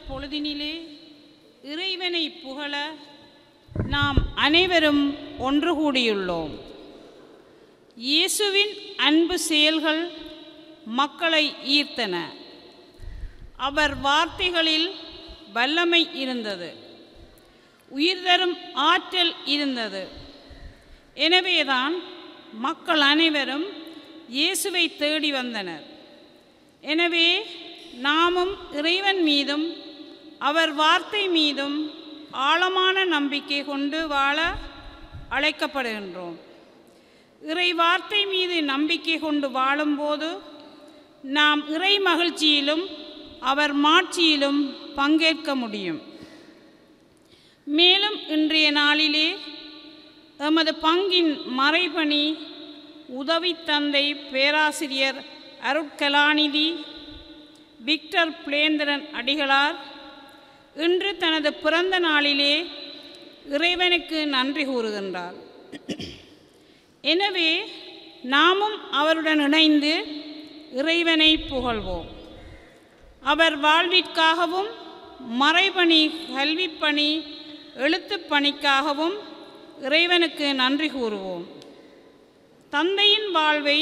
பொழுதினிலே இறைவனை புகழ நாம் அனைவரும் ஒன்று கூடியுள்ளோம். இயேசுவின் அன்பு செயல்கள் மக்களை ஈர்த்தன. அவர் வார்த்தைகளில் வல்லமை இருந்தது. உயிர் தரும் ஆற்றல் இருந்தது. எனவேதான் மக்கள் அனைவரும் இயேசுவை தேடி வந்தனர். எனவே நாமும் இறைவன் மீதும் அவர் வார்த்தை மீதும் ஆழமான நம்பிக்கை கொண்டு வாழ அழைக்கப்படுகின்றோம். இறை வார்த்தை மீது நம்பிக்கை கொண்டு வாழும்போது நாம் இறை மகிழ்ச்சியிலும் அவர் மாட்சியிலும் பங்கேற்க முடியும். மேலும் இன்றைய நாளிலே எமது பங்கின் மறைபணி உதவி தந்தை பேராசிரியர் அருட்கலாநிதி விக்டர் பிளேந்திரன் அடிகளார் இன்று தனது பிறந்த நாளிலே இறைவனுக்கு நன்றி கூறுகின்றார். எனவே நாமும் அவருடன் இணைந்து இறைவனை புகழ்வோம். அவர் வாழ்விற்காகவும் மறைபணி கல்விப்பணி எழுத்துப்பணிக்காகவும் இறைவனுக்கு நன்றி கூறுவோம். தந்தையின் வாழ்வை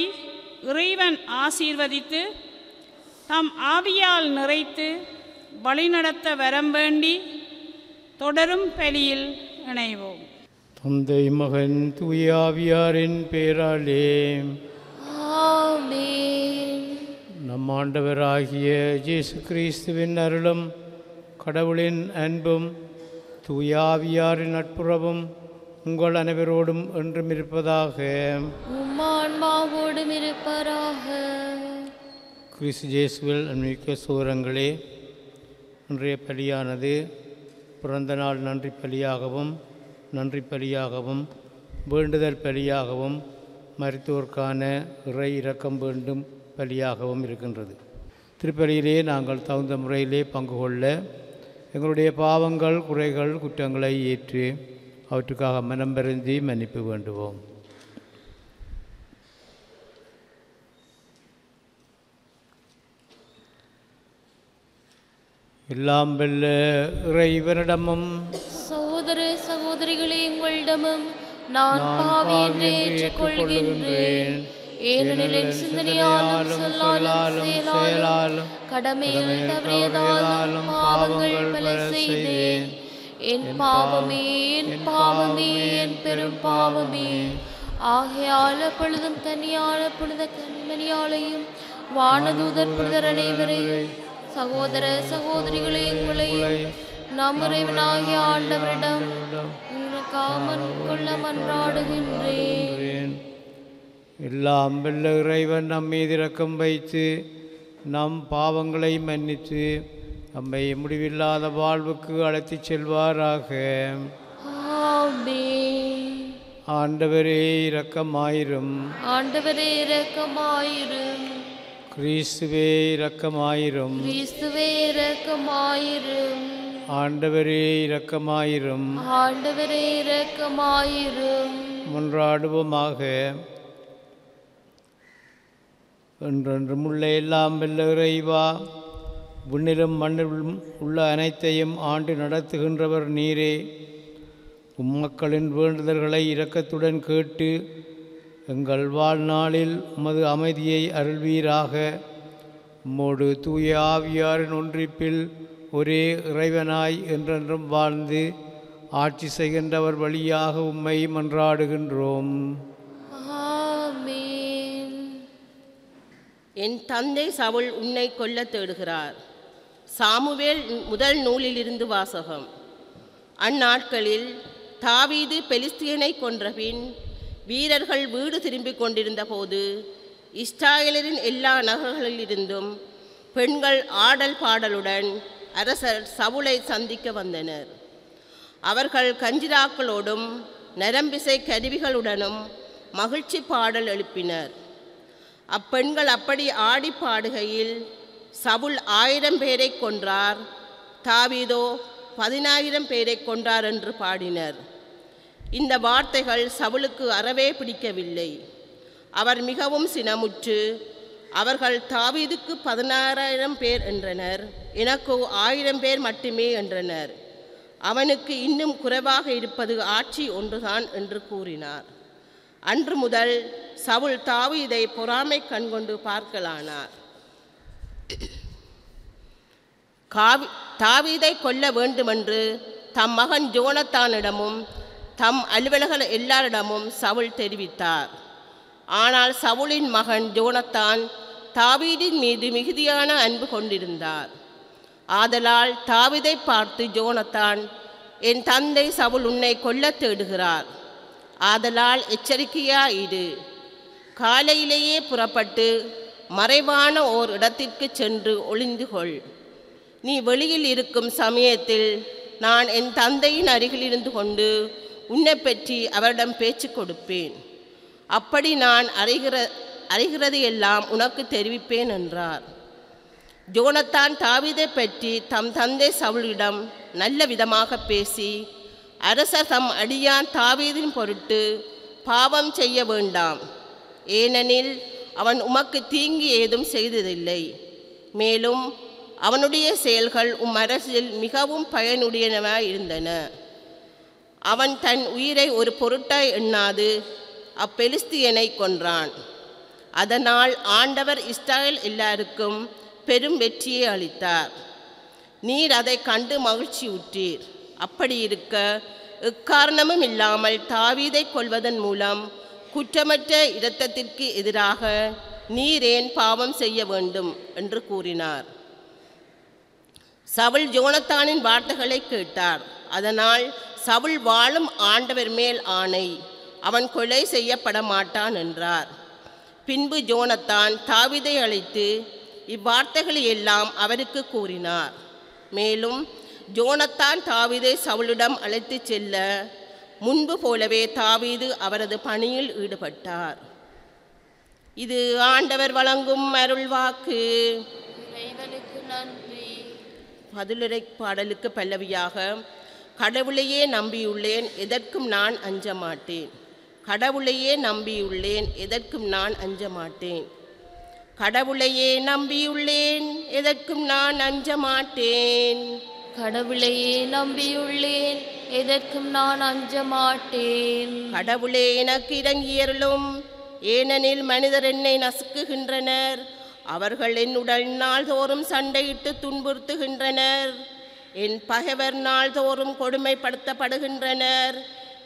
இறைவன் ஆசீர்வதித்து தம் ஆவியால் நிறைத்து வழிநடத்த வரம் வேண்டி தொடரும் பலியில் இணைவோம். தந்தை மகன் தூயாவியாரின் பேராலே. ஆமென். நம் ஆண்டவராகிய இயேசு கிறிஸ்துவின் அருளும் கடவுளின் அன்பும் தூயாவியாரின் நட்புறவும் உங்கள் அனைவரோடும் என்றும் இருப்பதாக. கிறிஸ்து இயேசுவில் அன்மிக்க சூரங்களே இன்றைய பலியானது. பிறந்த நாள் நன்றி பலியாகவும் நன்றி பலியாகவும் வேண்டுதல் பலியாகவும் மருத்துவர்க்கான இறை இரக்கம் வேண்டும் பலியாகவும் இருக்கின்றது. திருப்பலியிலே நாங்கள் தகுந்த முறையிலே பங்கு கொள்ள எங்களுடைய பாவங்கள் குறைகள் குற்றங்களை ஏற்று அவற்றுக்காக மனம் பெருந்தி மன்னிப்பு வேண்டுவோம். எல்லாம் வெல்ல இறைவனிடமும். சகோதர சகோதரிகளே உங்களிடமும் நான் பாவி என்று ஏற்றுக்கொள்கின்றேன். ஏனெனில் என் சிந்தனையாலும் சொல்லாலும் செயலாலும் கடமையில் தவறியதாலும் பாவங்கள் பல செய்தேன். என் பாவமே என் பாவமே என் பெரும் பாவமே. ஆகையால் பொழுதும் தனியான புனித கண்மணியாலையும் வானதூதர் புனிதர் அனைவரையும் சகோதர சகோதரிகளே உங்களையும் நம் இறைவனாகிய ஆண்டவரிடம் காமன் கொள்ள மன்றாடுகின்றேன். எல்லாம் வெல்ல இறைவன் நம் மீது இரக்கம் வைத்து நம் பாவங்களை மன்னித்து நம்மை முடிவில்லாத வாழ்வுக்கு அழைத்துச் செல்வாராக. ஆண்டவரே இரக்கமாயிரும். ஆண்டவரே இரக்கமாயிரும். கிறிஸ்துவே இரக்கமாயிரும். கிறிஸ்துவே இரக்கமாயிரும். ஆண்டவரே இரக்கமாயிரும். ஆண்டவரே இரக்கமாயிரும். மன்றாடுவோமாக. என்றென்றும் உள்ள எல்லாம் வெல்ல இறைவா. விண்ணிலும் மண்ணிலும் உள்ள அனைத்தையும் ஆண்டு நடத்துகின்றவர் நீரே. உம்மக்களின் வேண்டுதல்களை இரக்கத்துடன் கேட்டு எங்கள் வாழ்நாளில் உமது அமைதியை அருள்வீராக. உம்மோடு தூய ஆவியாரின் ஒன்றிப்பில் ஒரே இறைவனாய் என்றென்றும் வாழ்ந்து ஆட்சி செய்கின்றவர் வழியாக உம்மை மன்றாடுகின்றோம். ஆமென். என் தந்தை சவுல் உன்னை கொல்ல தேடுகிறார். சாமுவேல் முதல் நூலிலிருந்து வாசகம். அந்நாட்களில் தாவீது பெலிஸ்தியனை கொன்றபின் வீரர்கள் வீடு திரும்பிக் கொண்டிருந்த போது இஸ்ராயலரின் எல்லா நகர்களிலிருந்தும் பெண்கள் ஆடல் பாடலுடன் அரசர் சவுளை சந்திக்க வந்தனர். அவர்கள் கஞ்சிராக்களோடும் நரம்பிசை கருவிகளுடனும் மகிழ்ச்சி பாடல் எழுப்பினர். அப்பெண்கள் அப்படி ஆடி பாடுகையில் சவுல் ஆயிரம் பேரை கொன்றார் தாவீதோ பதினாயிரம் பேரை கொன்றார் என்று பாடினர். இந்த வார்த்தைகள் சவுளுக்கு அறவே பிடிக்கவில்லை. அவர் மிகவும் சினமுற்று அவர்கள் தாவீதுக்கு பதினாறாயிரம் பேர் என்றனர் எனக்கு ஆயிரம் பேர் மட்டுமே என்றனர். அவனுக்கு இன்னும் குறைவாக இருப்பது ஆட்சி ஒன்றுதான் என்று கூறினார். அன்று முதல் சவுல் தாவீதை பொறாமை கண்கொண்டு பார்க்கலானார். காவி தாவீதை கொல்ல வேண்டுமென்று தம் மகன் ஜோனத்தானிடமும் தம் அலுவலக எல்லாரிடமும் சவுல் தெரிவித்தார். ஆனால் சவுலின் மகன் ஜோனத்தான் தாவீதின் மீது மிகுதியான அன்பு கொண்டிருந்தார். ஆதலால் தாவிதை பார்த்து ஜோனத்தான் என் தந்தை சவுல் உன்னை கொல்லத் தேடுகிறார். ஆதலால் எச்சரிக்கையா இரு காலையிலேயே புறப்பட்டு மறைவான ஓர் இடத்திற்கு சென்று ஒளிந்து கொள். நீ வெளியில் இருக்கும் சமயத்தில் நான் என் தந்தையின் அருகில் இருந்து கொண்டு உன்னை பற்றி அவரிடம் பேச்சு கொடுப்பேன். அப்படி நான் அறிகிற அறிகிறதையெல்லாம் உனக்கு தெரிவிப்பேன் என்றார். ஜோனத்தான் தாவிதை பற்றி தம் தந்தை சவுளிடம் நல்ல விதமாக பேசி அரசர் தம் அடியான் தாவீதின் பொருட்டு பாவம் செய்ய வேண்டாம். ஏனெனில் அவன் உமக்கு தீங்கு ஏதும் செய்ததில்லை. மேலும் அவனுடைய செயல்கள் உம் அரசில் மிகவும் பயனுடையனவாய் இருந்தன. அவன் தன் உயிரை ஒரு பொருட்டாய் எண்ணாது அப்பெலிஸ்தியனை கொன்றான். அதனால் ஆண்டவர் இஸ்ரேல் எல்லாருக்கும் பெரும் வெற்றியை அளித்தார். நீர் அதை கண்டு மகிழ்ச்சியுற்றீர். அப்படி இருக்க எக்காரணமும் இல்லாமல் தாவீதை கொள்வதன் மூலம் குற்றமற்ற இரத்தத்திற்கு எதிராக நீர் ஏன் பாவம் செய்ய வேண்டும் என்று கூறினார். சவுல் ஜோனத்தானின் வார்த்தைகளை கேட்டார். அதனால் சவுல் வாழும் ஆண்டவர் மேல் ஆணை அவன் கொலை செய்யப்பட மாட்டான் என்றார். பின்பு ஜோனத்தான் தாவீதை அழைத்து இவ்வார்த்தைகளை எல்லாம் அவருக்கு கூறினார். மேலும் ஜோனத்தான் தாவீதை சவுலிடம் அழைத்துச் செல்ல முன்பு போலவே தாவீது அவரது பணியில் ஈடுபட்டார். இது ஆண்டவர் வழங்கும் அருள்வாக்கு. இறைவனுக்கு நன்றி. பதிலுரை பாடலுக்கு பல்லவியாக கடவுளையே நம்பியுள்ளேன் எதற்கும் நான் அஞ்ச மாட்டேன் கடவுளையே நம்பியுள்ளேன் எதற்கும் நான் அஞ்ச மாட்டேன் கடவுளையே நம்பியுள்ளேன் எதற்கும் நான் அஞ்ச மாட்டேன் கடவுளையே நம்பியுள்ளேன் எதற்கும் நான் அஞ்ச மாட்டேன் கடவுளே எனக்கு இறங்கியருளும் ஏனெனில் மனிதர் என்னை நசுக்குகின்றனர். அவர்கள் என் உடல் நாள்தோறும் சண்டையிட்டு துன்புறுத்துகின்றனர். என் பகைவர் நாள்தோறும் கொடுமைப்படுத்தப்படுகின்றனர்.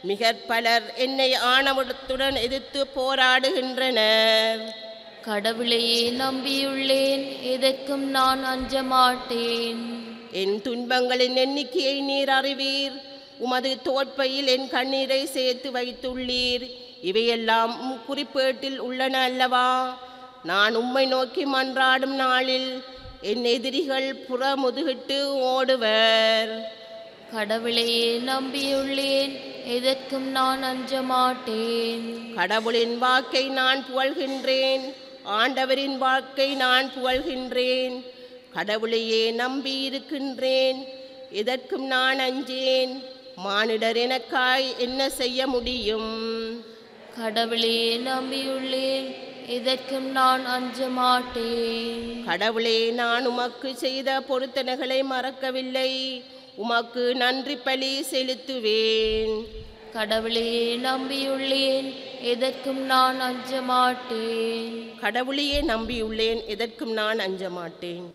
மிக பலர் என்னை ஆணவத்துடன் எதிர்த்து போராடுகின்றனர். கடவுளையே நம்பியுள்ளேன். எதற்கும் நான் அஞ்ச மாட்டேன் என் துன்பங்களின் எண்ணிக்கையை நீர் அறிவீர். உமது தோற்பையில் என் கண்ணீரை சேர்த்து வைத்துள்ளீர். இவையெல்லாம் குறிப்பேட்டில் உள்ளன அல்லவா? நான் உம்மை நோக்கி மன்றாடும் நாளில் என் எதிரிகள் புறமுதுகிட்டு ஓடுவர். கடவுளையே நம்பியுள்ளேன் எதற்கும் நான் அஞ்ச மாட்டேன் கடவுளின் வாக்கை நான் புகழ்கின்றேன் ஆண்டவரின் வாக்கை நான் புகழ்கின்றேன். கடவுளையே நம்பி இருக்கின்றேன் எதற்கும் நான் அஞ்சேன். மானிடர் எனக்காய் என்ன செய்ய முடியும்? கடவுளையே நம்பியுள்ளேன் எதற்கும் நான் அஞ்ச மாட்டேன். கடவுளே நான் உமக்கு செய்த பொருத்தனைகளை மறக்கவில்லை. உமக்கு நன்றி பலி செலுத்துவேன். கடவுளையே நம்பியுள்ளேன் எதற்கும் நான் அஞ்ச மாட்டேன். கடவுளையே நம்பியுள்ளேன் எதற்கும் நான் அஞ்ச மாட்டேன்.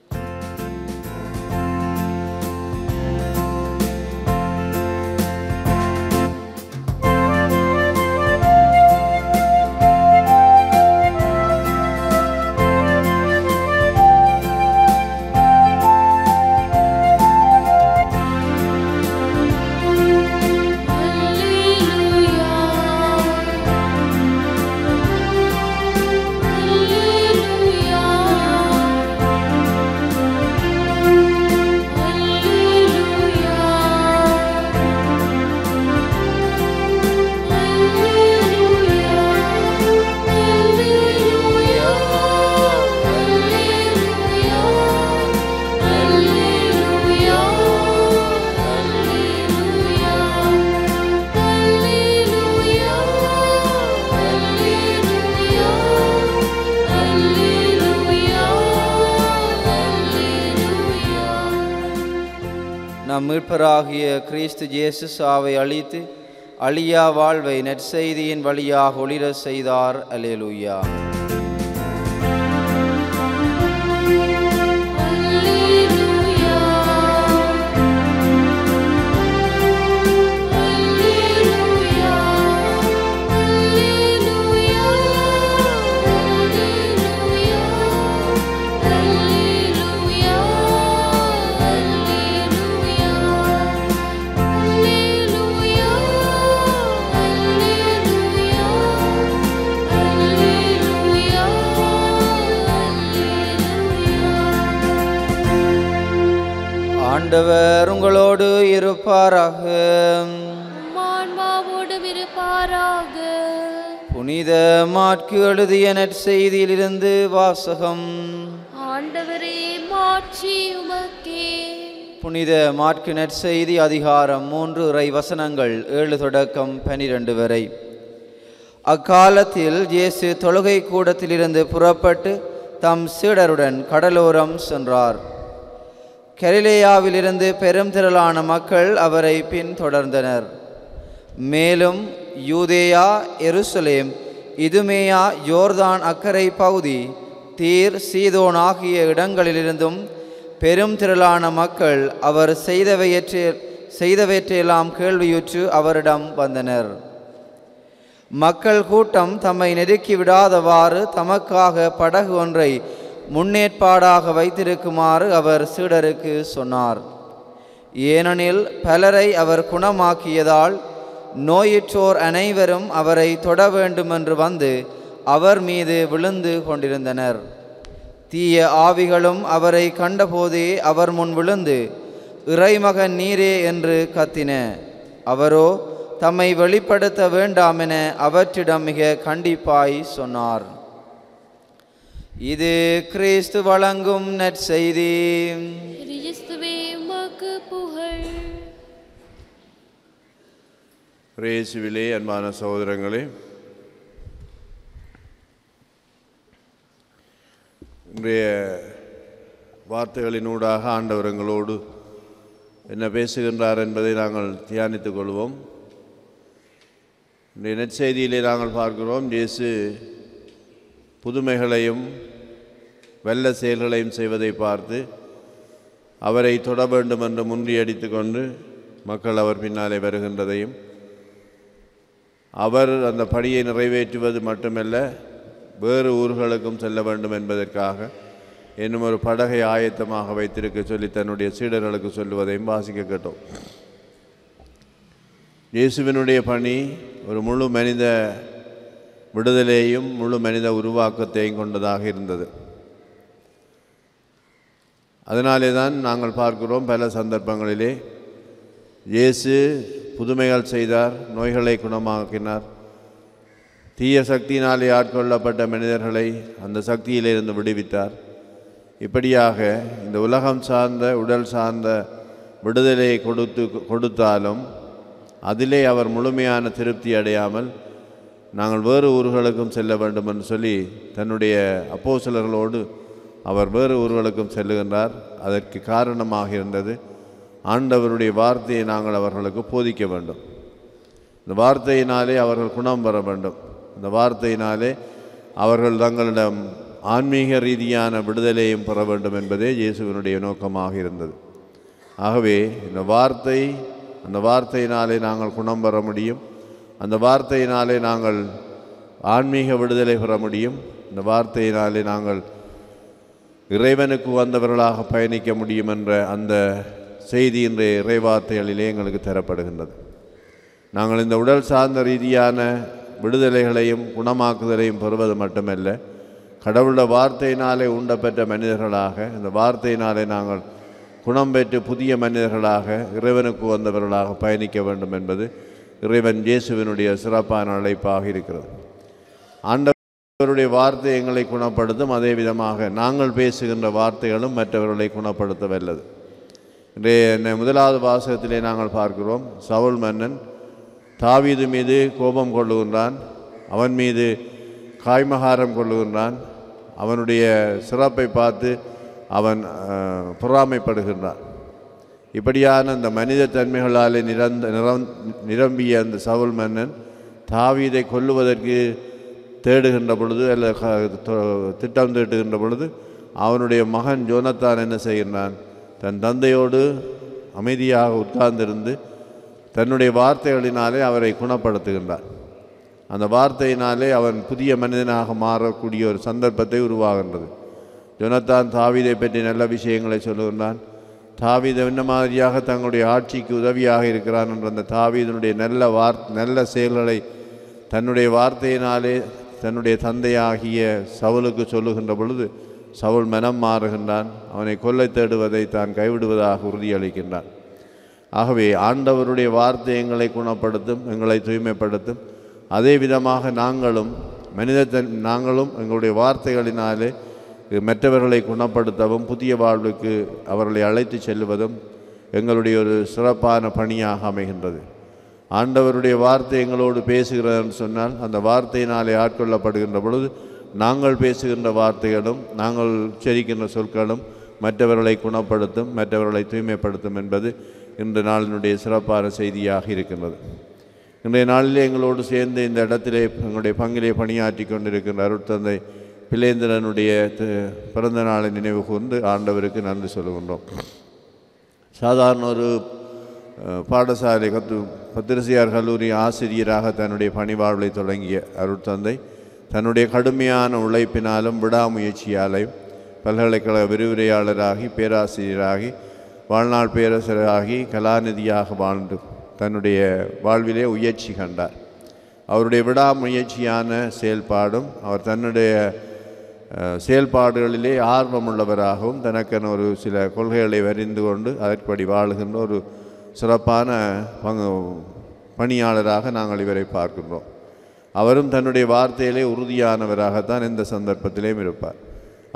கிறிஸ்து ஜேசு சாவை அழித்து அழியா வாழ்வை நற்செய்தியின் வழியாக ஒளிர செய்தார். அலேலுயா ஆண்டவர் உங்களோடு இருப்பாராக. இருப்பாராக. புனித மாற்கு எழுதிய நற்செய்தியிலிருந்து வாசகம். ஆண்டவரே மாட்சி உமக்கே. புனித மாற்கு நற்செய்தி அதிகாரம் மூன்று இறை வசனங்கள் ஏழு தொடக்கம் பனிரெண்டு வரை. அக்காலத்தில் இயேசு தொழுகை கூடத்திலிருந்து புறப்பட்டு தம் சீடருடன் கடலோரம் சென்றார். கலிலேயாவிலிருந்து பெரும் திரளான மக்கள் அவரை பின்தொடர்ந்தனர் மேலும் யூதேயா எருசலேம் இதுமேயா யோர்தான் அக்கரை பகுதி தீர் சீதோன் ஆகிய இடங்களிலிருந்தும் பெரும் திரளான மக்கள் அவர் செய்தவையற்றே செய்தவற்றையெல்லாம் கேள்வியுற்று அவரிடம் வந்தனர். மக்கள் கூட்டம் தம்மை நெருக்கி விடாதவாறு தமக்காக படகு ஒன்றை முன்னேற்பாடாக வைத்திருக்குமாறு அவர் சீடருக்கு சொன்னார். ஏனெனில் பலரை அவர் குணமாக்கியதால் நோயிற்றோர் அனைவரும் அவரை தொட வேண்டுமென்று வந்து அவர் மீது விழுந்து கொண்டிருந்தனர். தீய ஆவிகளும் அவரை கண்டபோதே அவர் முன் விழுந்து இறைமகன் நீரே என்று கத்தின. அவரோ தம்மை வெளிப்படுத்த வேண்டாமென அவற்றிடம் மிக கண்டிப்பாய் சொன்னார். இது கிறிஸ்து வழங்கும் நற்செய்தி. இயேசுவிலே அன்பான சகோதரங்களே இன்றைய வார்த்தைகளினூடாக ஆண்டவர் எங்களோடு என்ன பேசுகின்றார் என்பதை நாங்கள் தியானித்துக் கொள்வோம். இன்றைய நற்செய்தியிலே நாங்கள் பார்க்கிறோம் இயேசு புதுமைகளையும் வெள்ள செயல்களையும் செய்வதை பார்த்து அவரை தொட வேண்டும் என்று முன்றியடித்து கொண்டு மக்கள் அவர் பின்னாலே வருகின்றதையும் அவர் அந்த பணியை நிறைவேற்றுவது மட்டுமல்ல வேறு ஊர்களுக்கும் செல்ல வேண்டும் என்பதற்காக இன்னும் ஒரு படகை ஆயத்தமாக வைத்திருக்க சொல்லி தன்னுடைய சீடர்களுக்கு சொல்லுவதையும் வாசிக்க கேட்டோம். இயேசுவினுடைய பணி ஒரு முழு மனித விடுதலையும் முழு மனித உருவாக்கத்தையும் கொண்டதாக இருந்தது. அதனாலே தான் நாங்கள் பார்க்கிறோம் பல சந்தர்ப்பங்களிலே இயேசு புதுமைகள் செய்தார் நோய்களை குணமாக்கினார். தீய சக்தியினாலே ஆட்கொள்ளப்பட்ட மனிதர்களை அந்த சக்தியிலிருந்து விடுவித்தார். இப்படியாக இந்த உலகம் சார்ந்த உடல் சார்ந்த விடுதலையை கொடுத்து கொடுத்தாலும் அதிலே அவர் முழுமையான திருப்தி அடையாமல் நாங்கள் வேறு ஊர்களுக்கும் செல்ல வேண்டும் என்று சொல்லி தன்னுடைய அப்போசிலர்களோடு அவர் வேறு ஊர்களுக்கும் செல்லுகின்றார். அதற்கு காரணமாக இருந்தது ஆண்டவருடைய வார்த்தையை நாங்கள் அவர்களுக்கு போதிக்க வேண்டும். இந்த வார்த்தையினாலே அவர்கள் குணம் பெற வேண்டும். இந்த வார்த்தையினாலே அவர்கள் தங்களிடம் ஆன்மீக ரீதியான விடுதலையும் பெற வேண்டும் என்பதே இயேசுவினுடைய நோக்கமாக இருந்தது. ஆகவே இந்த வார்த்தை அந்த வார்த்தையினாலே நாங்கள் குணம் பெற முடியும். அந்த வார்த்தையினாலே நாங்கள் ஆன்மீக விடுதலை பெற முடியும். இந்த வார்த்தையினாலே நாங்கள் இறைவனுக்கு வந்தவர்களாக பயணிக்க முடியும் என்ற அந்த செய்தி இன்றைய இறைவார்த்தைகளிலே எங்களுக்கு தரப்படுகின்றது. நாங்கள் இந்த உடல் சார்ந்த ரீதியான விடுதலைகளையும் குணமாக்குதலையும் பெறுவது மட்டுமல்ல கடவுள வார்த்தையினாலே உண்டப்பெற்ற மனிதர்களாக இந்த வார்த்தையினாலே நாங்கள் குணம் பெற்று புதிய மனிதர்களாக இறைவனுக்கு வந்தவர்களாக பயணிக்க வேண்டும் என்பது இறைவன் இயேசுவினுடைய சிறப்பான அழைப்பாக இருக்கிறது. ஆண்டவருடைய வார்த்தை எங்களை குணப்படுத்தும் அதே விதமாக நாங்கள் பேசுகின்ற வார்த்தைகளும் மற்றவர்களை குணப்படுத்த வல்லது இன்றைய முதலாவது வாசகத்திலே நாங்கள் பார்க்கிறோம். சவுல் மன்னன் தாவீது மீது கோபம் கொள்ளுகின்றான். அவன் மீது காய்மகாரம் கொள்ளுகின்றான். அவனுடைய சிறப்பை பார்த்து அவன் பொறாமைப்படுகின்றான். இப்படியான அந்த மனித தன்மைகளாலே நிரந்த நிரம் நிரம்பிய அந்த சவுல் மன்னன் தாவீதை கொல்லுவதற்கு தேடுகின்ற பொழுது அல்ல திட்டம் தீட்டுகின்ற பொழுது அவனுடைய மகன் ஜோனத்தான் என்ன செய்கின்றான்? தன் தந்தையோடு அமைதியாக உட்கார்ந்திருந்து தன்னுடைய வார்த்தைகளினாலே அவரை குணப்படுத்துகின்றான். அந்த வார்த்தையினாலே அவன் புதிய மனிதனாக மாறக்கூடிய ஒரு சந்தர்ப்பத்தை உருவாகின்றது. ஜொனத்தான் தாவீதை பற்றி நல்ல விஷயங்களை சொல்லுகின்றான். தாவீது என்ன மாதிரியாக தங்களுடைய ஆட்சிக்கு உதவியாக இருக்கிறான் என்ற அந்த தாவீதனுடைய நல்ல வார் நல்ல செயல்களை தன்னுடைய வார்த்தையினாலே தன்னுடைய தந்தையாகிய சவுலுக்கு சொல்லுகின்ற பொழுது சவுல் மனம் மாறுகின்றான் அவனை கொல்லை தேடுவதை தான் கைவிடுவதாக உறுதியளிக்கின்றான். ஆகவே ஆண்டவருடைய வார்த்தை எங்களை குணப்படுத்தும் எங்களை தூய்மைப்படுத்தும். அதே விதமாக நாங்களும் மனித நாங்களும் எங்களுடைய வார்த்தைகளினாலே மற்றவர்களை குணப்படுத்தவும் புதிய வாழ்வுக்கு அவர்களை அழைத்து செல்வதும் எங்களுடைய ஒரு சிறப்பான பணியாக அமைகின்றது. ஆண்டவருடைய வார்த்தை எங்களோடு பேசுகிறதுன்னு சொன்னால் அந்த வார்த்தையினாலே ஆட்கொள்ளப்படுகின்ற பொழுது நாங்கள் பேசுகின்ற வார்த்தைகளும் நாங்கள் உச்சரிக்கின்ற சொற்களும் மற்றவர்களை குணப்படுத்தும் மற்றவர்களை தூய்மைப்படுத்தும் என்பது இன்று நாளினுடைய சிறப்பான செய்தியாக இருக்கின்றது. இன்றைய நாளிலே எங்களோடு சேர்ந்து இந்த இடத்திலே எங்களுடைய பங்கிலே பணியாற்றி கொண்டிருக்கின்ற அருட்தந்தை பிளேந்திரனுடைய பிறந்த நாளை நினைவு கூர்ந்து ஆண்டவருக்கு நன்றி சொல்லுகின்றோம். சாதாரண ஒரு பாடசாலை கத்து பத்திரசியார் கல்லூரி ஆசிரியராக தன்னுடைய பணிவாழ்வை தொடங்கிய அருட்தந்தை தன்னுடைய கடுமையான உழைப்பினாலும் விடாமுயற்சியாலையும் பல்கலைக்கழக விரிவுரையாளராகி பேராசிரியராகி வாழ்நாள் பேரரசராகி கலாநிதியாக வாழ்ந்து தன்னுடைய வாழ்விலே உயர்ச்சி கண்டார். அவருடைய விடாமுயற்சியான செயல்பாடும் அவர் தன்னுடைய செயல்பாடுகளிலே ஆர்வமுள்ளவராகவும் தனக்கென ஒரு சில கொள்கைகளை வரிந்து கொண்டு அதற்படி வாழுகின்ற ஒரு சிறப்பான பங்கு பணியாளராக நாங்கள் இவரை பார்க்கின்றோம். அவரும் தன்னுடைய வார்த்தையிலே உறுதியானவராகத்தான் எந்த சந்தர்ப்பத்திலேயும் இருப்பார்.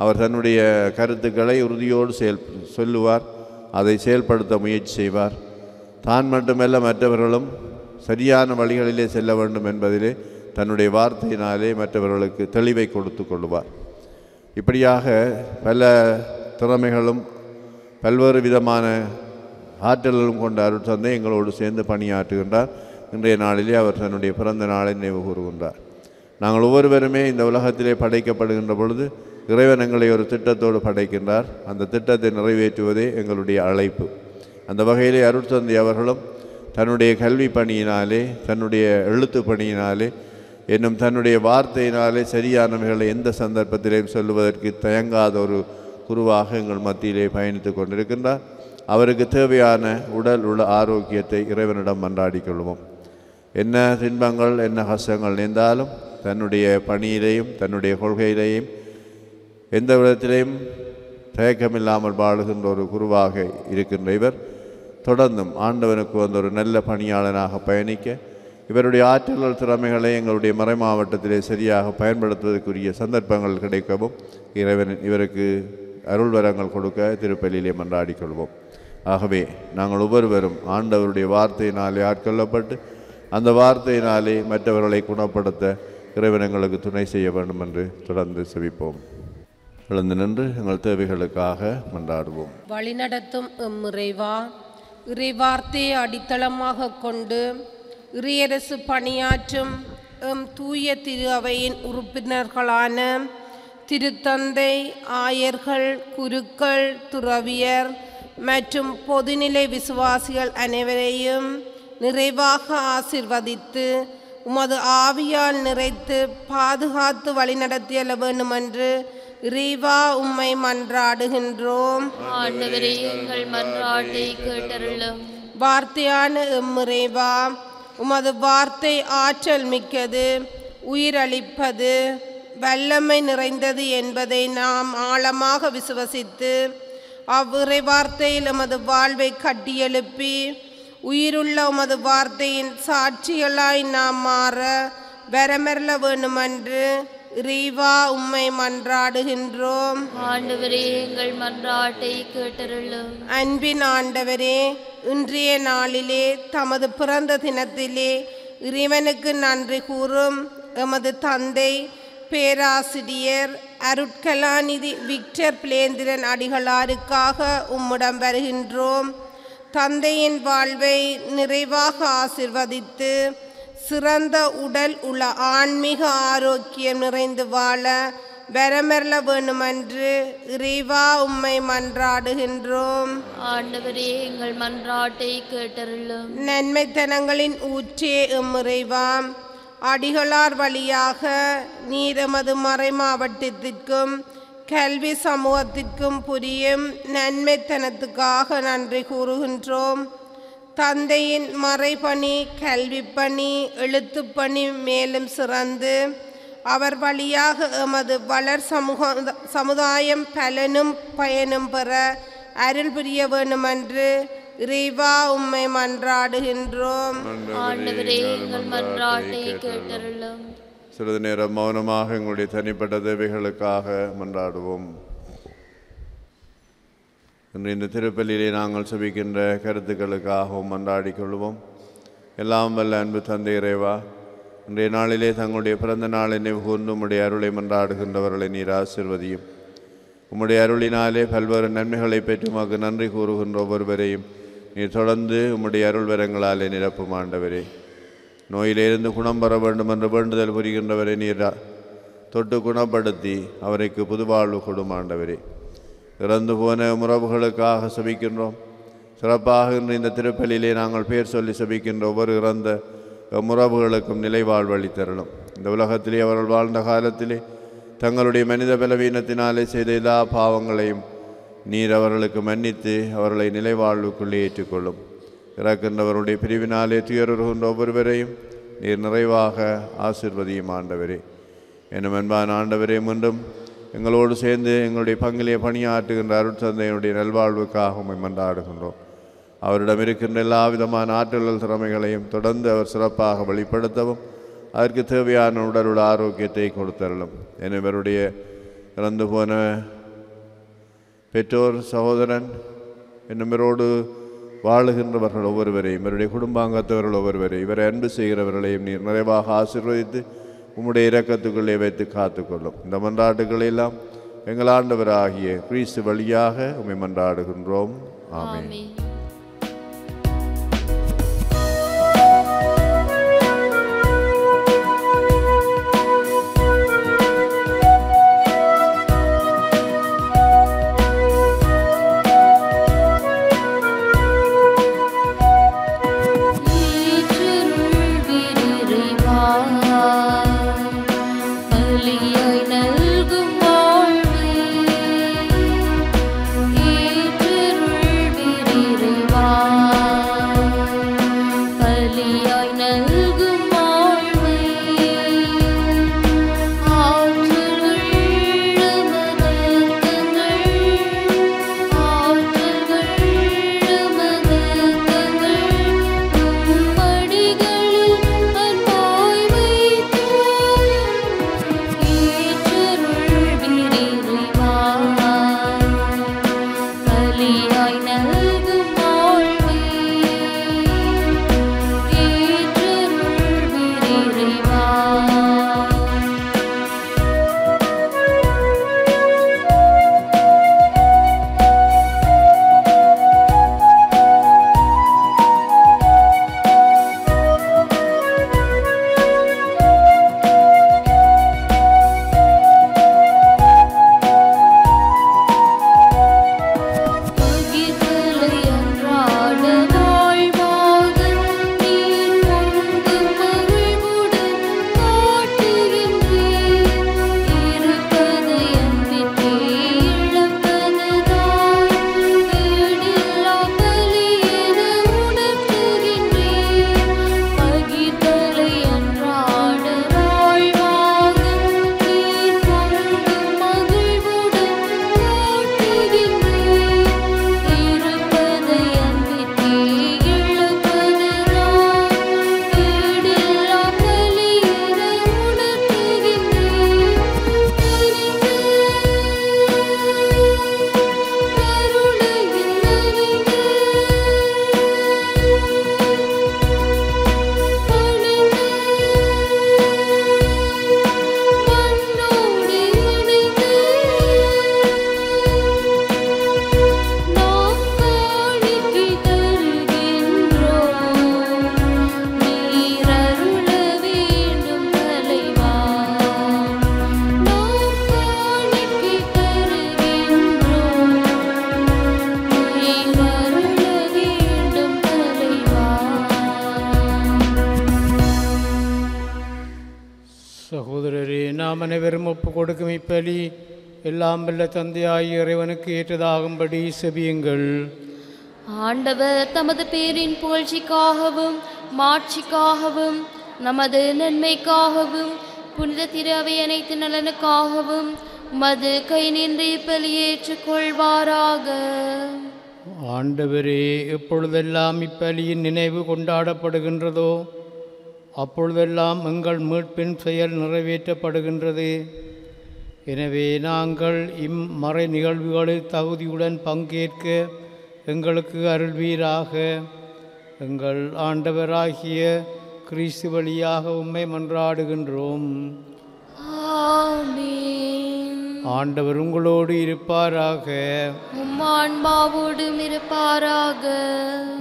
அவர் தன்னுடைய கருத்துக்களை உறுதியோடு செயல் சொல்லுவார் அதை செயல்படுத்த முயற்சி செய்வார். தான் மட்டுமல்ல மற்றவர்களும் சரியான வழிகளிலே செல்ல வேண்டும் என்பதிலே தன்னுடைய வார்த்தையினாலே மற்றவர்களுக்கு தெளிவை கொடுத்து கொள்வார் இப்படியாக பல திறமைகளும் பல்வேறு விதமான ஆற்றல்களும் கொண்ட அருட்தந்தை எங்களோடு சேர்ந்து பணியாற்றுகின்றார். இன்றைய நாளிலே அவர் தன்னுடைய பிறந்த நாளை நினைவு கூறுகின்றார். நாங்கள் ஒவ்வொருவருமே இந்த உலகத்திலே படைக்கப்படுகின்ற பொழுது இறைவன் எங்களை ஒரு திட்டத்தோடு படைக்கின்றார். அந்த திட்டத்தை நிறைவேற்றுவதே எங்களுடைய அழைப்பு. அந்த வகையிலே அருட்தந்தை அவர்களும் தன்னுடைய கல்வி பணியினாலே தன்னுடைய எழுத்து பணியினாலே என்னும் தன்னுடைய வார்த்தையினாலே சரியானவைகளை எந்த சந்தர்ப்பத்திலையும் சொல்லுவதற்கு தயங்காத ஒரு குருவாக எங்கள் மத்தியிலே பயணித்து கொண்டிருக்கின்றார். அவருக்கு தேவையான உடல் உள்ள ஆரோக்கியத்தை இறைவனிடம் மன்றாடி கொள்வோம். என்ன துன்பங்கள் என்ன கஷ்டங்கள் நேர்ந்தாலும் தன்னுடைய பணியிலையும் தன்னுடைய கொள்கையிலேயும் எந்த விதத்திலையும் தயக்கமில்லாமல் வாழுகின்ற ஒரு குருவாக இருக்கின்ற இவர். தொடர்ந்தும் ஆண்டவனுக்கு வந்த ஒரு நல்ல பணியாளனாக பயணிக்க இவருடைய ஆற்றல் திறமைகளை எங்களுடைய மறை மாவட்டத்திலே சரியாக பயன்படுத்துவதற்குரிய சந்தர்ப்பங்கள் கிடைக்கவும் இறைவன் இவருக்கு அருள் வரங்கள் கொடுக்க திருப்பலியிலே மன்றாடி கொள்வோம். ஆகவே நாங்கள் ஒவ்வொருவரும் ஆண்டவருடைய வார்த்தையினாலே ஆட்கொள்ளப்பட்டு அந்த வார்த்தையினாலே மற்றவர்களை குணப்படுத்த இறைவன் எங்களுக்கு துணை செய்ய வேண்டும் என்று தொடர்ந்து செவிப்போம் எழுந்து நின்று எங்கள் தேவைகளுக்காக மன்றாடுவோம். வழிநடத்தும் இறைவா இறைவார்த்தையை அடித்தளமாக கொண்டு இறையரசு பணியாற்றும் எம் தூய திரு அவையின் உறுப்பினர்களான திருத்தந்தை ஆயர்கள் குருக்கள் துறவியர் மற்றும் பொதுநிலை விசுவாசிகள் அனைவரையும் நிறைவாக ஆசிர்வதித்து உமது ஆவியால் நிறைத்து பாதுகாத்து வழிநடத்தியல வேண்டுமென்று இறைவா உம்மை மன்றாடுகின்றோம். ஆண்டவரே எங்கள் மன்றாட்டை கேட்டருளும். வார்த்தையான எம்முறைவா உமது வார்த்தை ஆற்றல் மிக்கது உயிரளிப்பது வல்லமை நிறைந்தது என்பதை நாம் ஆழமாக விசுவசித்து அவ்வுரை வார்த்தையில் உமது வாழ்வை கட்டியெழுப்பி உயிருள்ள உமது வார்த்தையின் சாட்சிகளாய் நாம் மாற வரமெறல வேண்டுமென்று இறைவா உம்மை மன்றாடுகின்றோம். ஆண்டவரே எங்கள் மன்றாட்டை கேட்டருளும் அன்பின் ஆண்டவரே இன்றைய நாளிலே தமது பிறந்த தினத்திலே இறைவனுக்கு நன்றி கூறும் எமது தந்தை பேராசிரியர் அருட்கலாநிதி விக்டர் பிளேந்திரன் அடிகளாருக்காக உம்மிடம் வருகின்றோம். தந்தையின் வாழ்வை நிறைவாக ஆசிர்வதித்து சிறந்த உடல் உள்ள ஆன்மீக ஆரோக்கியம் நிறைந்து வாழ வரமரல வேண்டுமென்று இறைவா உம்மை மன்றாடுகின்றோம். ஆண்டவரே எங்கள் மன்றாட்டை கேட்டருளும். நன்மைத்தனங்களின் ஊற்றே எம்முறைவாம் அடிகளார் வழியாக நீர் எமது மறை மாவட்டத்திற்கும் கல்வி சமூகத்திற்கும் புரியும் நன்மைத்தனத்துக்காக நன்றி கூறுகின்றோம். தந்தையின் மறைபணி கல்விப்பணி எழுத்துப்பணி மேலும் சிறந்து அவர் வழியாக எமது வளர் சமூக சமுதாயம் பலனும் பயனும் பெற அருள் புரிய வேண்டுமென்று இறைவா உம்மை மன்றாடுகின்றோம். ஆண்டவரே எங்கள் மன்றாட்டை கேட்டருளும். சிறிது நேரம் மௌனமாக எங்களுடைய தனிப்பட்ட தேவைகளுக்காக மன்றாடுவோம். இன்று இந்த திருப்பலியிலே நாங்கள் சபிக்கின்ற கருத்துக்களுக்காகவும் மன்றாடி கொள்வோம் எல்லாம் வல்ல அன்பு தந்தை இறைவா இன்றைய நாளிலே தங்களுடைய பிறந்த நாளை நினைவுகூர்ந்து உம்முடைய அருளை மன்றாடுகின்றவர்களை நீர் ஆசிர்வதியும். உம்முடைய அருளினாலே பல்வேறு நன்மைகளை பெற்று உமக்கு நன்றி கூறுகின்ற ஒவ்வொருவரையும் நீர் தொடர்ந்து உம்முடைய அருள் வரங்களாலே நிரப்பும் ஆண்டவரே. நோயிலிருந்து குணம் பெற வேண்டும் என்று வேண்டுதல் புரிகின்றவரை நீர் தொட்டு குணப்படுத்தி அவருக்கு புதுவாழ்வு கொடுமாண்டவரே இறந்து போன உறவுகளுக்காக சபிக்கின்றோம். சிறப்பாக இன்று இந்த திருப்பலியிலே நாங்கள் பேர் சொல்லி சபிக்கின்ற ஒவ்வொரு இறந்த உறவுகளுக்கும் நிலைவாழ்வளித்தரணும் இந்த உலகத்திலே அவர்கள் வாழ்ந்த காலத்திலே தங்களுடைய மனித பலவீனத்தினாலே செய்த எல்லா பாவங்களையும் நீர் அவர்களுக்கு மன்னித்து அவர்களை நிலைவாழ்வுக்குள்ளே ஏற்றுக்கொள்ளும். இறக்கின்றவருடைய பிரிவினாலே துயருகின்ற ஒவ்வொருவரையும் நீர் நிறைவாக ஆசிர்வதியும் ஆண்டவரே. என்னும் அன்பான ஆண்டவரே மீண்டும் எங்களோடு சேர்ந்து எங்களுடைய பங்கிலே பணியாற்றுகின்ற அருட்தந்தையினுடைய நல்வாழ்வுக்காக உண்மை மன்றாடுகின்றோம். அவரிடம் இருக்கின்ற எல்லா விதமான ஆற்றல்கள் திறமைகளையும் தொடர்ந்து அவர் சிறப்பாக வெளிப்படுத்தவும் அதற்கு தேவையான உடலுள்ள ஆரோக்கியத்தை கொடுத்தரலும் எனவே இறந்து போன பெற்றோர் சகோதரன் என்னுமரோடு வாழுகின்றவர்கள் ஒவ்வொருவரையும் இவருடைய குடும்பாங்கத்தவர்கள் ஒவ்வொருவரையும் இவரை அன்பு செய்கிறவர்களையும் நீர் நிறைவாக ஆசீர்வதித்து உம்முடைய இரக்கத்துக்குள்ளே வைத்து காத்துக்கொள்ளும். இந்த மன்றாட்டுகளெல்லாம் எங்களாண்டவராகிய எங்கள் ஆண்டவராகிய கிறிஸ்து வழியாக உண்மை மன்றாடுகின்றோம். ஆமே எல்லாம் வல்ல தந்தையாய் இறைவனுக்கு ஏற்றதாகும்படி செபியுங்கள். ஆண்டவர் தமது பேரின் புகழ்ச்சிக்காகவும் மாட்சிக்காகவும் நமது நன்மைக்காகவும் புனித திரவை அனைத்து நலனுக்காகவும் மது கை நின்று பலியேற்றுக் கொள்வாராக ஆண்டவரே எப்பொழுதெல்லாம் இப்பலியின் நினைவு கொண்டாடப்படுகின்றதோ அப்பொழுதெல்லாம் எங்கள் மீட்பின் செயல் நிறைவேற்றப்படுகின்றது. எனவே நாங்கள் இம்மறை நிகழ்வுகளில் தகுதியுடன் பங்கேற்க எங்களுக்கு அருள்வீராக. எங்கள் ஆண்டவராகிய கிறிஸ்து வழியாக உண்மை மன்றாடுகின்றோம். ஆண்டவர் உங்களோடு இருப்பாராக. உம்மான்பாவோடும் இருப்பாராக.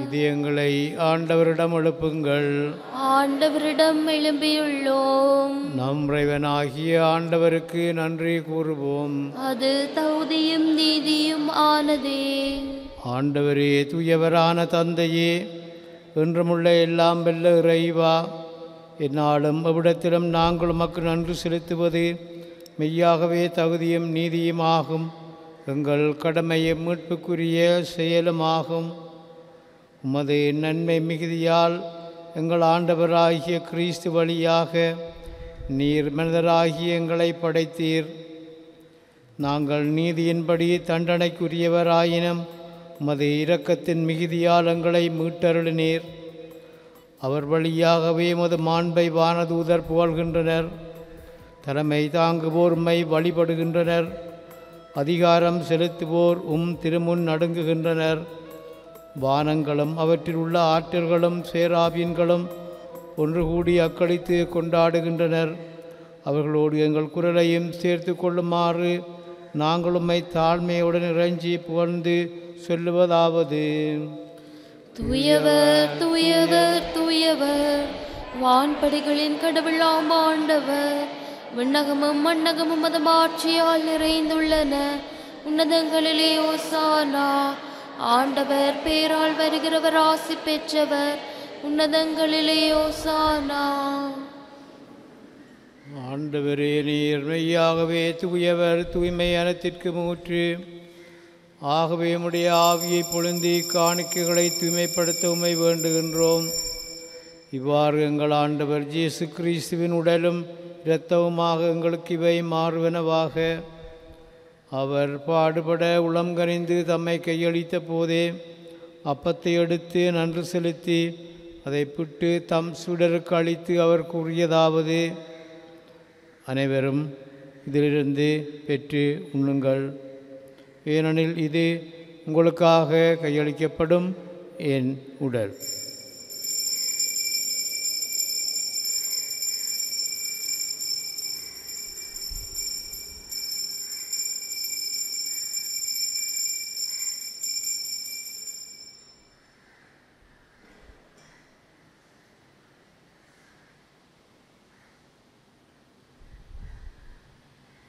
இது எங்களை ஆண்டவரிடம் எழுப்புங்கள். ஆண்டவரிடம் எழும்பியுள்ளோம். நம் இறைவனாகிய ஆண்டவருக்கு நன்றி கூறுவோம். அது தகுதியும் நீதியும் ஆனதே. ஆண்டவரே தூயவரான தந்தையே என்றுமுள்ள எல்லாம் வெல்ல இறைவா. என்னாலும் எவ்விடத்திலும் நாங்கள் உமக்கு நன்றி செலுத்துவது மெய்யாகவே தகுதியும் நீதியும் ஆகும் எங்கள் கடமையும் மீட்புக்குரிய செயலுமாகும். உமது நன்மை மிகுதியால் எங்கள் ஆண்டவராகிய கிறிஸ்து வழியாக நீர் மனிதராகிய எங்களை படைத்தீர். நாங்கள் நீதியின்படி தண்டனைக்குரியவராயினும் உமது இரக்கத்தின் மிகுதியால் எங்களை மீட்டருளினீர். அவர் வழியாகவே உமது மாண்பை வானதூதர் புகழ்கின்றனர். தலைமை தாங்குவோர் உம்மை வழிபடுகின்றனர். அதிகாரம் செலுத்துவோர் உம் திருமுன் நடுங்குகின்றனர். வானங்களும் அவற்றில் உள்ள ஆற்றல்களும் சேராபீன்களும் ஒன்று கூடி அக்களித்து கொண்டாடுகின்றனர். அவர்களோடு எங்கள் குரலையும் சேர்த்து கொள்ளுமாறு நாங்கள் உம்மை தாழ்மையுடன் இறைஞ்சி புகழ்ந்து சொல்லுவதாவது. தூயவர் தூயவர் தூயவர் வான்படைகளின் கடவுளாம் ஆண்டவர். விண்ணகமும் மண்ணகமும் மதம் ஆட்சியால் நிறைந்துள்ளன. உன்னதங்களிலே ஓசானா ஆண்டவர் பேரால் வருகிறவர் ஆசி பெற்றவர் உன்னதங்களிலே ஓசானா. ஆண்டவரே நீர் மெய்யாகவே தூயவர் தூய்மை அனத்திற்கு மூற்று. ஆகவே உடைய ஆவியை பொழுந்தி காணிக்கைகளை தூய்மைப்படுத்த உமை வேண்டுகின்றோம். இவ்வாறு எங்கள் ஆண்டவர் ஜேசு கிறிஸ்துவின் உடலும் இரத்தவுமாக எங்களுக்கு இவை மாறுவனவாக. அவர் பாடுபட உளம் கனிந்து தம்மை கையளித்த போதே அப்பத்தை எடுத்து நன்று செலுத்தி அதை பிட்டு தம் சுடருக்கு அளித்து அவர் கூறியதாவது. அனைவரும் இதிலிருந்து பெற்று உண்ணுங்கள். ஏனெனில் இது உங்களுக்காக கையளிக்கப்படும் என் உடல்.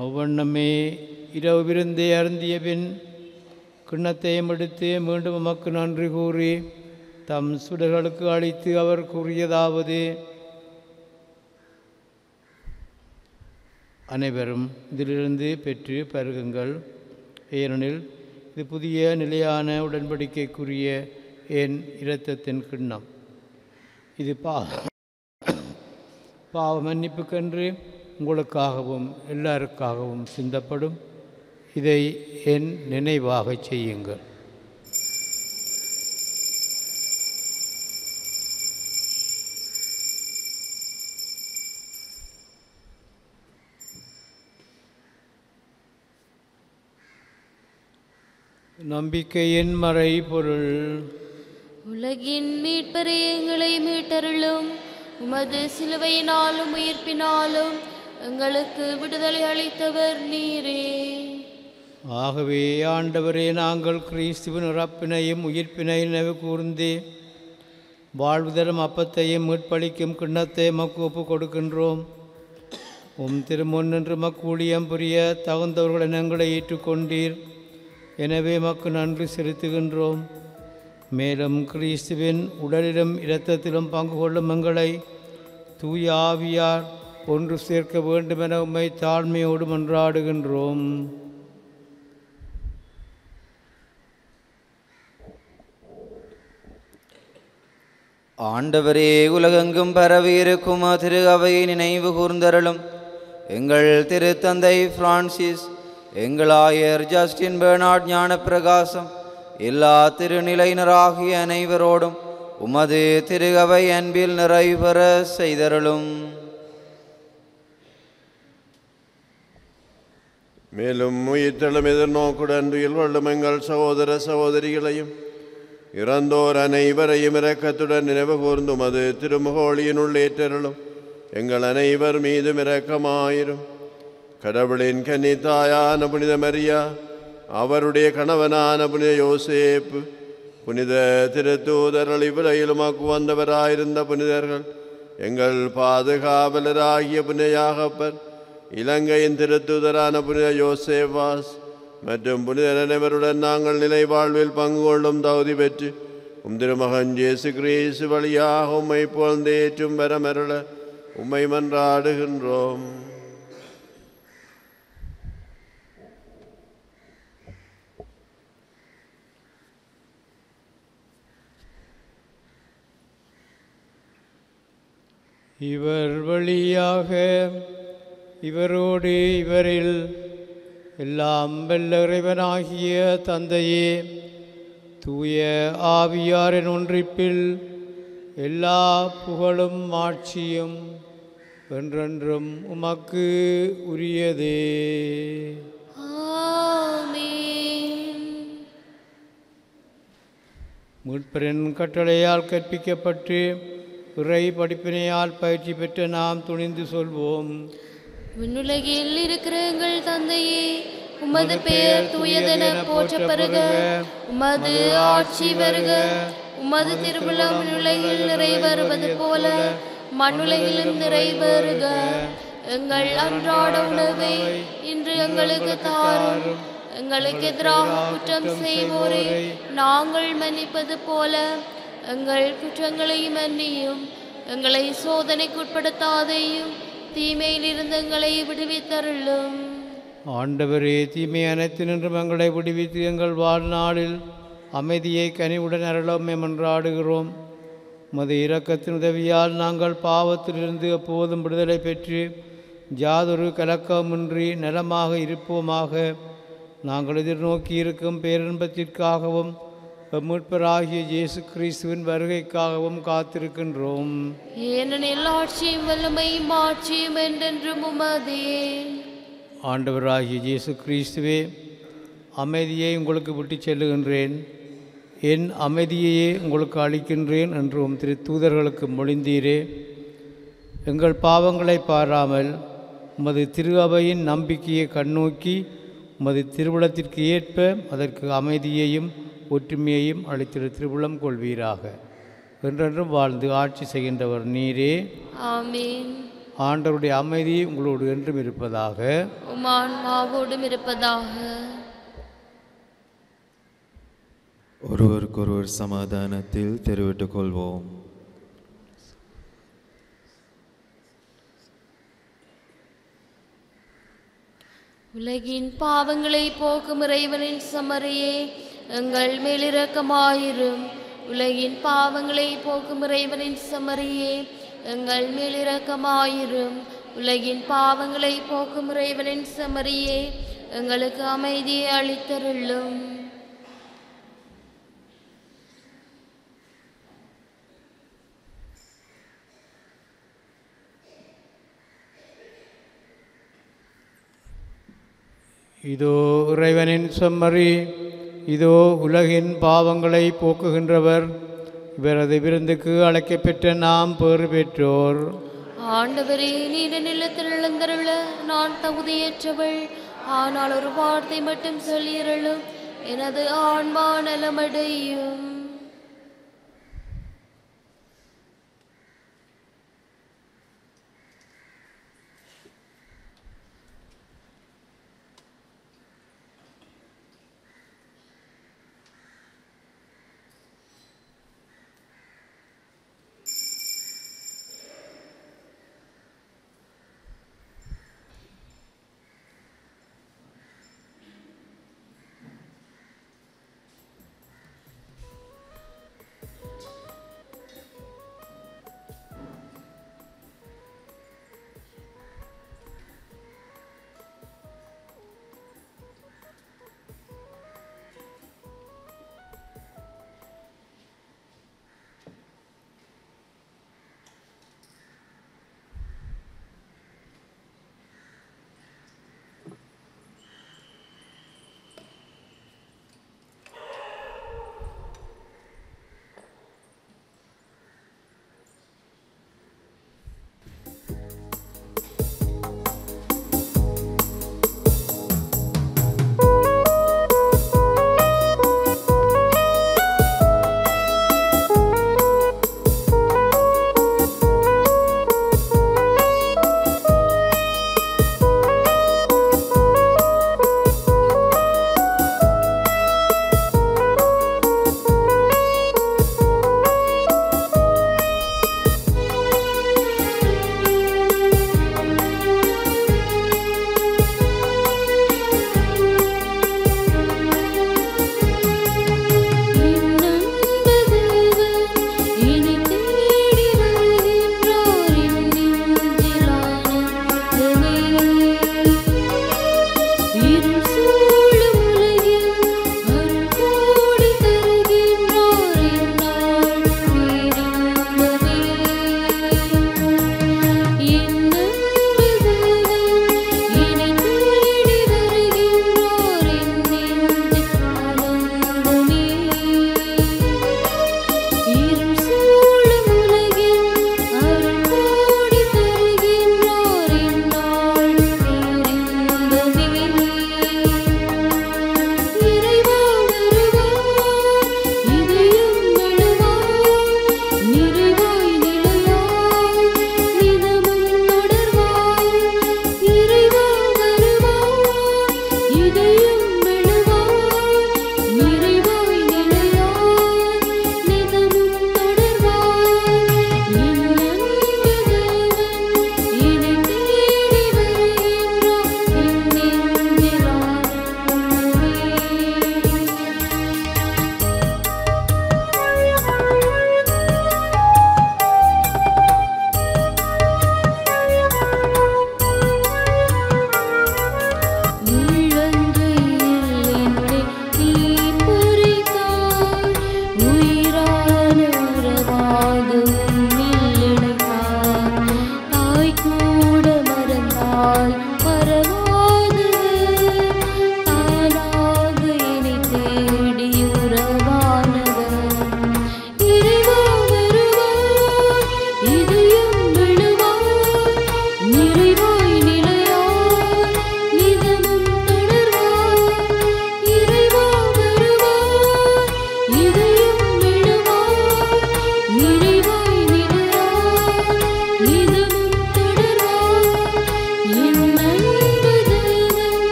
அவ்வண்ணமே இரவு விருந்தை அருந்திய பின் கிண்ணத்தையும் எடுத்து மீண்டும் உமக்கு நன்றி கூறி தம் சுடர்களுக்கு அளித்து அவர் கூறியதாவது. அனைவரும் இதிலிருந்து பெற்று பருகுங்கள். ஏனெனில் இது புதிய நிலையான உடன்படிக்கைக்குரிய என் இரத்தத்தின் கிண்ணம். இது பா பாவ மன்னிப்புக்கென்று உங்களுக்காகவும் எல்லாருக்காகவும் சிந்தப்படும். இதை என் நினைவாகச் செய்யுங்கள். நம்பிக்கையின் மறை பொருள் உலகின் மீட்பரே எங்களை மீட்டருளும். உமது சிலுவையினாலும் உயிர்ப்பினாலும் எங்களுக்கு விடுதலை அளித்தவர் நீரே. ஆகவே ஆண்டவரே நாங்கள் கிறிஸ்துவின் இறப்பினையும் உயிர்ப்பினையும் நினைவு கூர்ந்து வாழ்வுதரும் அப்பத்தையும் மீட்பளிக்கும் கிண்ணத்தை மக்கு ஒப்பு கொடுக்கின்றோம். உம் திருமுன் நின்று மக்கூழியம் புரிய தகுந்தவர்கள் எங்களை ஏற்றுக்கொண்டீர். எனவே மக்கு நன்றி செலுத்துகின்றோம். மேலும் கிறிஸ்துவின் உடலிலும் இரத்தத்திலும் பங்கு கொள்ளும் எங்களை தூய ஆவியார் ஒன்று சேர்க்க வேண்டுமென உம்மை தாழ்மையோடு மன்றாடுகின்றோம். ஆண்டவரே உலகெங்கும் பரவியிருக்கும் திரு அவையை நினைவு கூர்ந்தருளும். எங்கள் திருத்தந்தை பிரான்சிஸ் எங்கள் ஆயர் ஜஸ்டின் பெர்னாட் ஞான பிரகாசம் எல்லா திருநிலையினராகிய அனைவரோடும் உமது திருகவை அன்பில் நிறைவுற செய்தருளும். மேலும் உயிர்த்தெழும் எதிர்நோக்குடன் துயில் வள்ளும் எங்கள் சகோதர சகோதரிகளையும் இறந்தோர் அனைவரையும் இரக்கத்துடன் நினைவு கூர்ந்தும் அது திருமுகோழியினுள் ஏற்றருளும். எங்கள் அனைவர் மீதும் இரக்கமாயிரும். கடவுளின் கன்னித்தாயான புனித மரியா அவருடைய கணவனான புனித யோசேப்பு புனித திருத்தூதர்கள் இவ்வுலகிலுமாக்கு வந்தவராயிருந்த புனிதர்கள் எங்கள் பாதுகாவலராகிய புனித யாகப்பர் இலங்கையின் திருத்துதரான புனித யோசேவாஸ் மற்றும் புனித அனைவருடன் நாங்கள் நிலை வாழ்வில் பங்கு கொள்ளும் தகுதி பெற்று உம் திருமகன் ஜேசு கிரீசு வழியாக உம்மை புகழ்ந்தேற்றும் வரமருள உம்மை மன்றாடுகின்றோம். இவர் வழியாக இவரோடு இவரில் எல்லாம் வல்ல இறைவனாகிய தந்தையே தூய ஆவியாரின் ஒன்றிப்பில் எல்லா புகழும் ஆட்சியும் என்றென்றும் உமக்கு உரியதே. மீட்பரின் கட்டளையால் கற்பிக்கப்பட்டு இறை படிப்பினையால் பயிற்சி பெற்ற நாம் துணிந்து சொல்வோம். விண்ணுலகில் இருக்கிற எங்கள் தந்தையே. உமது பெயர் தூயதென பெறுக உமது ஆட்சி வருக. உமது திருவிழம் உலகில் நிறைவேறுவது போல. மண்ணுலகிலும் நிறைவேறுக எங்கள் அன்றாட உணவை இன்று எங்களுக்கு தாரும். எங்களுக்கு எதிராக குற்றம் செய்வோரை நாங்கள் மன்னிப்பது போல. எங்கள் குற்றங்களை மன்னியும். எங்களை சோதனைக்குட்படுத்தாதையும் தீமையிலிருந்து எங்களை விடுவித்தருளும். ஆண்டவரே தீமை அனைத்தினின்றும் எங்களை விடுவித்து எங்கள் வாழ்நாளில் அமைதியை கனிவுடன் அருளமை என்றாடுகிறோம் மது இரக்கத்தின் உதவியால் நாங்கள் பாவத்திலிருந்து எப்போதும் விடுதலை பெற்று ஜாதொரு கலக்கமின்றி நலமாக இருப்போமாக. நாங்கள் எதிர்நோக்கி இருக்கும் பேரின்பத்திற்காகவும் மீட்பராகிய இயேசு கிறிஸ்துவின் வருகைக்காகவும் காத்திருக்கின்றோம். ஏனெனில் ஆட்சியும் வல்லமையும் ஆட்சியும் என்றென்றும் உமதே. ஆண்டவராகிய இயேசு கிறிஸ்துவே அமைதியை உங்களுக்கு விட்டுச் செல்லுகின்றேன். என் அமைதியையே உங்களுக்கு அளிக்கின்றேன் என்று உம் திரு தூதர்களுக்கு மொழிந்தீரே. எங்கள் பாவங்களை பாராமல் உமது திரு அவையின் நம்பிக்கையை கண்ணோக்கி உமது திருவுளத்திற்கு ஏற்ப அதற்கு அமைதியையும் ஒற்றுமையையும் அளித்திரு திருவுளம் கொள்வீராக. என்றென்றும் வாழ்ந்து ஆட்சி செய்கின்றவர் நீரே. ஆமீன். ஆண்டவருடைய அமைதி உங்களோடு என்றும் இருப்பதாக. உமான் மாவோடும் இருப்பதாக. ஒருவருக்கொருவர் சமாதானத்தில் தெரிவித்துக் கொள்வோம் உலகின் பாவங்களை போக்கும் இறைவனின் சமரையே எங்கள் மேலிறக்கமாயிரும். உலகின் பாவங்களை போக்கும் இறைவனின் சமரியே எங்கள் மேலிறக்கமாயிரும். உலகின் பாவங்களை போக்கும் இறைவனின் சமரியே எங்களுக்கு அமைதியை அளித்தருள்ளும் இதோ இறைவனின் செம்மறி இதோ உலகின் பாவங்களை போக்குகின்றவர். இவரது விருந்துக்கு அழைக்கப்பெற்ற நாம் பேறு பெற்றோர் ஆண்டவரே நீல நிலத்தில் இழந்தருள நான் தகுதியற்றவள். ஆனால் ஒரு வார்த்தை மட்டும் சொல்லியிருளும் எனது ஆன்மா நலமடையும்.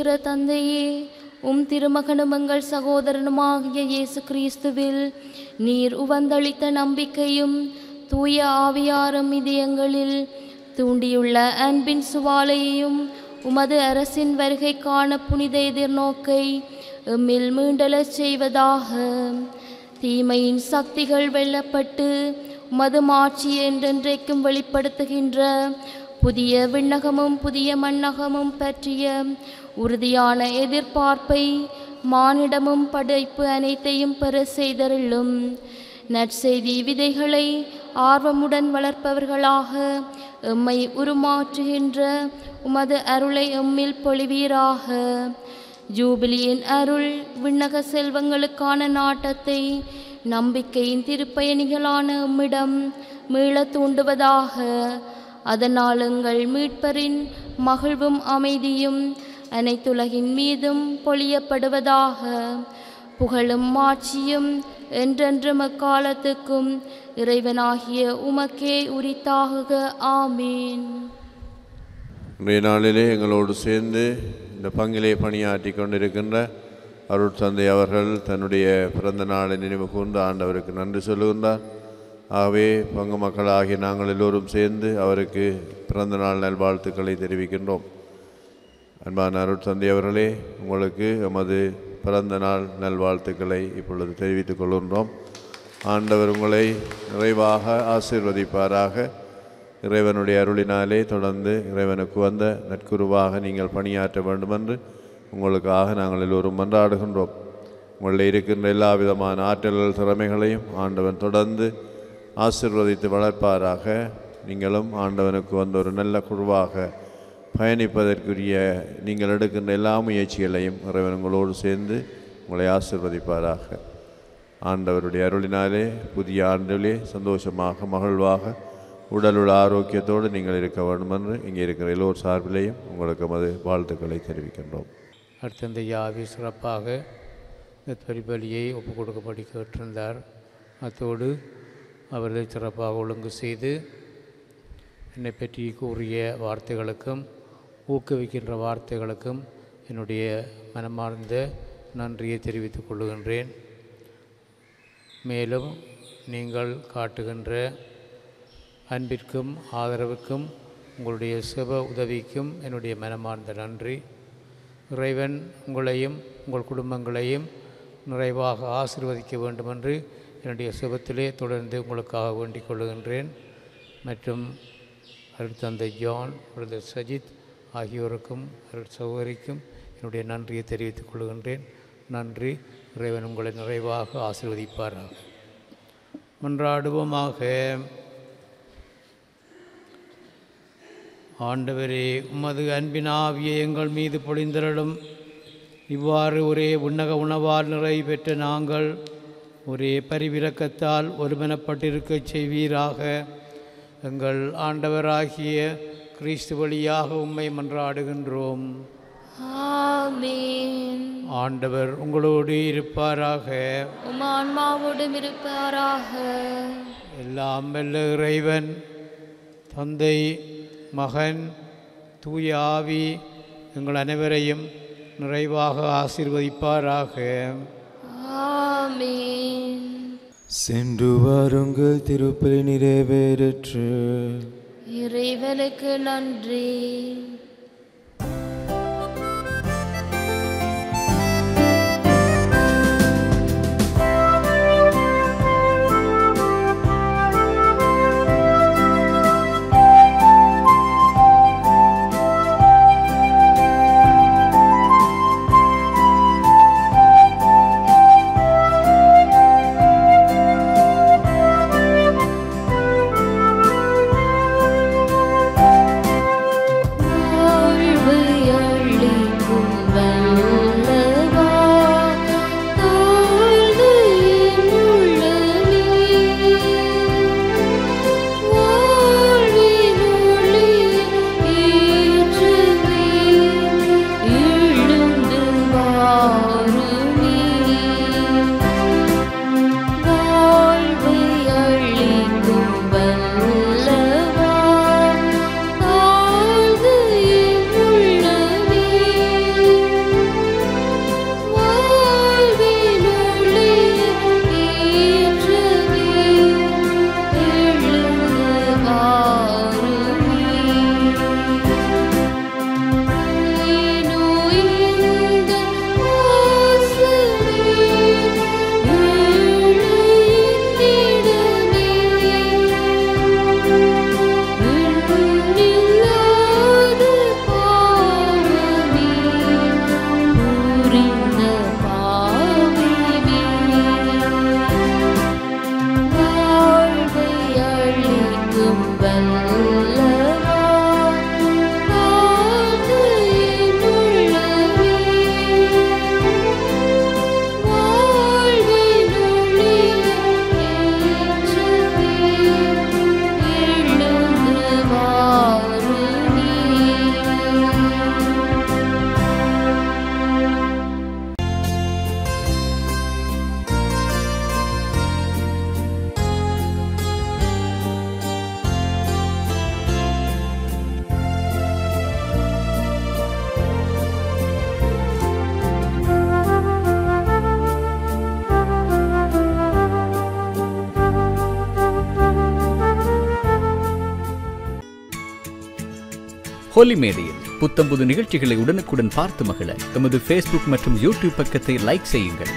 இருக்கிற தந்தையே உம் திருமகனும் எங்கள் சகோதரனுமாகிய இயேசு கிறிஸ்துவில் நீர் உவந்தளித்த நம்பிக்கையும் தூய ஆவியாரும் இதயங்களில் தூண்டியுள்ள அன்பின் சுவாலையையும் உமது அரசின் வருகைக்கான புனித எதிர்நோக்கை எம்மில் மீண்டலச் செய்வதாக. தீமையின் சக்திகள் வெல்லப்பட்டு உமது மாட்சி என்றென்றைக்கும் வெளிப்படுத்துகின்ற புதிய விண்ணகமும் புதிய மண்ணகமும் பற்றிய உறுதியான எதிர்பார்ப்பை மானிடமும் படைப்பு அனைத்தையும் பெற செய்தருளும். நற்செய்தி விதைகளை ஆர்வமுடன் வளர்ப்பவர்களாக எம்மை உருமாற்றுகின்ற உமது அருளை எம்மில் பொழிவீராக. ஜூபிலியின் அருள் விண்ணக செல்வங்களுக்கான நாட்டத்தை நம்பிக்கையின் திருப்பயணிகளான எம்மிடம் மீளத் தூண்டுவதாக அதனால் எங்கள் மீட்பரின் மகிழ்வும் அமைதியும் அனைத்துலகின் மீதும் பொழியப்படுவதாக. புகழும் மாட்சியும் என்றென்றும் அக்காலத்துக்கும் இறைவனாகிய உமக்கே உரித்தாகுக. ஆமீன். இன்றைய நாளிலே எங்களோடு சேர்ந்து இந்த பங்கிலே பணியாற்றி கொண்டிருக்கின்ற அருட் தந்தை அவர்கள் தன்னுடைய பிறந்த நாளை நினைவு கூர்ந்து ஆண்டவருக்கு நன்றி சொல்லுகின்றார். ஆகவே பங்கு மக்களாகிய நாங்கள் எல்லோரும் சேர்ந்து அவருக்கு பிறந்த நாள் நல்வாழ்த்துக்களை தெரிவிக்கின்றோம். அன்பான அருள் தந்தை அவர்களே உங்களுக்கு எமது பிறந்த நாள் நல்வாழ்த்துக்களை இப்பொழுது தெரிவித்துக் கொள்கின்றோம். ஆண்டவர் உங்களை நிறைவாக ஆசீர்வதிப்பாராக. இறைவனுடைய அருளினாலே தொடர்ந்து இறைவனுக்கு வந்த நட்குருவாக நீங்கள் பணியாற்ற வேண்டுமென்று உங்களுக்காக நாங்கள் எல்லோரும் மன்றாடுகின்றோம். உங்களில் இருக்கின்ற எல்லா விதமான ஆற்றல்கள் திறமைகளையும் ஆண்டவன் தொடர்ந்து ஆசீர்வதித்து வளர்ப்பாராக. நீங்களும் ஆண்டவனுக்கு வந்த ஒரு நல்ல குழுவாக பயணிப்பதற்குரிய நீங்கள் எடுக்கின்ற எல்லா முயற்சிகளையும் இறைவன் உங்களோடு சேர்ந்து உங்களை ஆசிர்வதிப்பாராக. ஆண்டவருடைய அருளினாலே புதிய ஆண்டிலே சந்தோஷமாக மகிழ்வாக உடலுள்ள ஆரோக்கியத்தோடு நீங்கள் இருக்க வேண்டும் என்று இங்கே இருக்கிற எல்லோர் சார்பிலேயும் உங்களுக்கு மது வாழ்த்துக்களை தெரிவிக்கின்றோம். அடுத்த யாவி சிறப்பாக இந்த பரிபலியை ஒப்புக் கொடுக்கப்படி கேட்டிருந்தார். அத்தோடு அவர்களை சிறப்பாக ஒழுங்கு செய்து என்னை பற்றி கூறிய வார்த்தைகளுக்கும் ஊக்குவிக்கின்ற வார்த்தைகளுக்கும் என்னுடைய மனமார்ந்த நன்றியை தெரிவித்துக் கொள்கின்றேன். மேலும் நீங்கள் காட்டுகின்ற அன்பிற்கும் ஆதரவுக்கும் உங்களுடைய சிவ உதவிக்கும் என்னுடைய மனமார்ந்த நன்றி. இறைவன் உங்களையும் உங்கள் குடும்பங்களையும் நிறைவாக ஆசீர்வதிக்க வேண்டுமென்று என்னுடைய சுபத்திலே தொடர்ந்து உங்களுக்காக வேண்டிக் கொள்ளுகின்றேன். மற்றும் அருட்தந்தை ஜான் பிரதர் சஜித் ஆகியோருக்கும் அருள் சகோதரிக்கும் என்னுடைய நன்றியை தெரிவித்துக் கொள்கின்றேன். நன்றி. இறைவன் உங்களை நிறைவாக ஆசீர்வதிப்பாராக. மன்றாடுவோமாக. ஆண்டவரே உமது அன்பின் எங்கள் மீது பொழிந்தருளும். இவ்வாறு ஒரே உன்னக உணவால் நிறைவு பெற்ற நாங்கள் ஒரே பரிவிரக்கத்தால் ஒருமனப்பட்டிருக்கச் செய்வீராக. எங்கள் ஆண்டவராகிய கிறிஸ்து வழியாக உம்மை மன்றாடுகின்றோம். ஆண்டவர் உங்களோடு இருப்பாராக. உம் ஆன்மாவோடும் இருப்பாராக. எல்லாம் வல்ல இறைவன் தந்தை மகன் தூய ஆவி எங்கள் அனைவரையும் நிறைவாக ஆசீர்வதிப்பாராக. சென்று வாருங்கள் திருப்பலி நிறைவேறற்று. இறைவனுக்கு நன்றி. ஒலிமேடையில் புத்தம்புது நிகழ்ச்சிகளை உடனுக்குடன் பார்த்து மகிழ. எமது ஃபேஸ்புக் மற்றும் யூடியூப் பக்கத்தை லைக் செய்யுங்கள்.